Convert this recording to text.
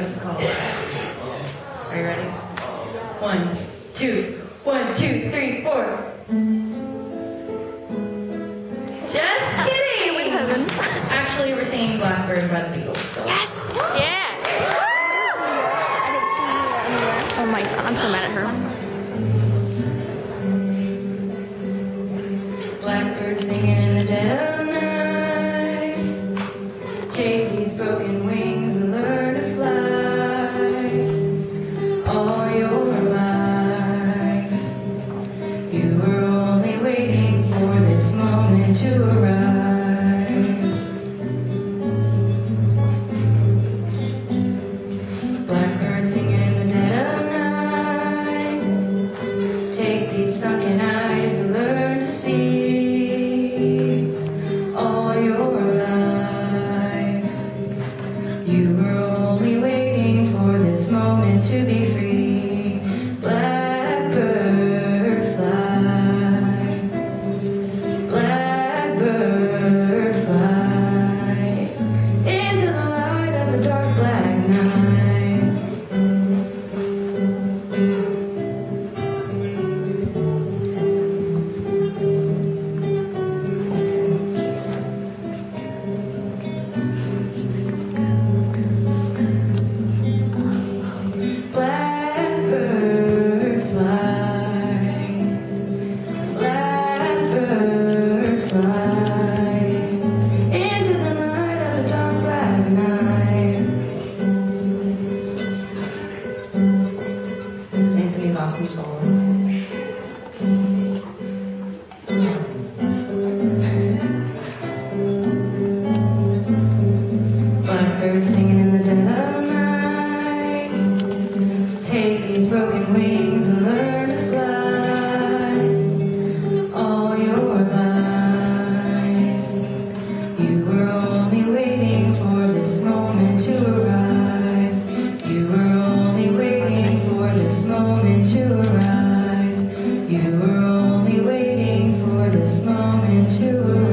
It's called. Are you ready? One, two, one, two, three, four. Just kidding. Actually, we're singing Blackbird by the Beatles. So. Yes! Yeah! Oh my god, I'm so mad at her. Blackbird singing in the dead of night. These broken wings All your life, you were only waiting for this moment to arise. Blackbird singing in the dead of night. Take these sunken eyes thousand dollars. blown into a